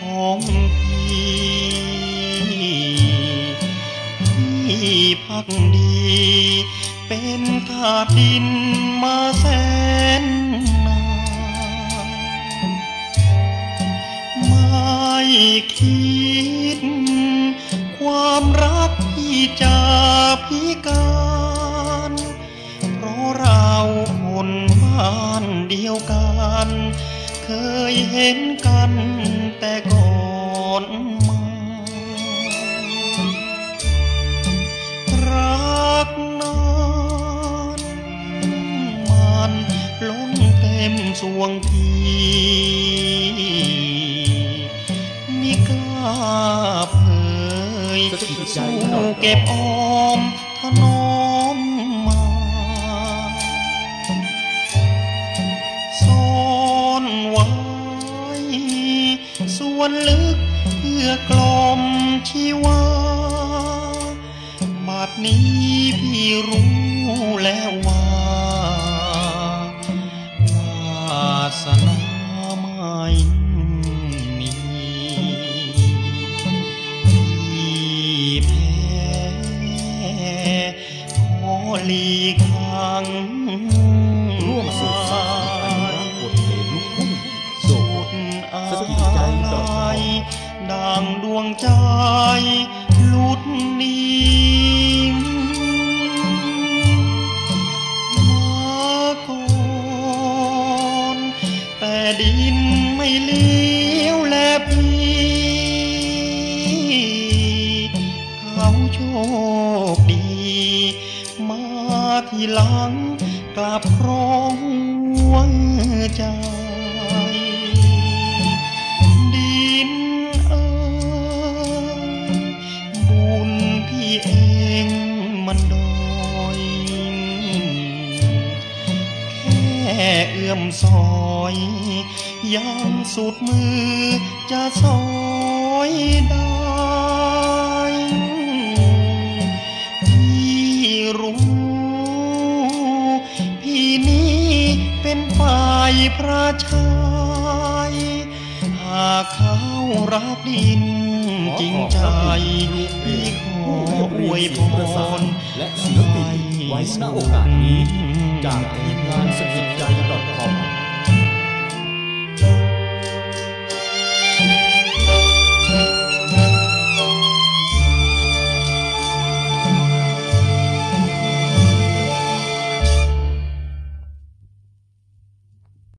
ของพี่พี่พักดี เป็นธาตุดินมาแสนนานไม่คิด ความรักพี่จะพิการเพราะเราคนบ้านเดียวกัน เคยเห็น วงพี่มิกล้าเผยสู้เก็บออมถนอมมาซ่อนไว้ส่วนลึกเพื่อกลอมชีวาบัดนี้พี่รู้แล้วว่า ลีกทางร่วมสืบสานอนุรักษ์บทเพลงลูกทุ่งโดสุยดสถิตใจดอกทองยดังดวงใจลุดนิ่งมาก่อนแต่ดินไม่เลี้ยวและพี่เขาโช ทีหลังกลับครองหัวใจ ดินเอ่ยบุญพี่เองมันดอยแค่เอื้อมซอยยังสุดมือจะซอยได้ เป็นฝ่ายพระชายหากเขารับดินจริงใจพี่ขออวยพรและศิลปินไว้ณโอกาสนี้ จากทีมงานสถิตใจ .com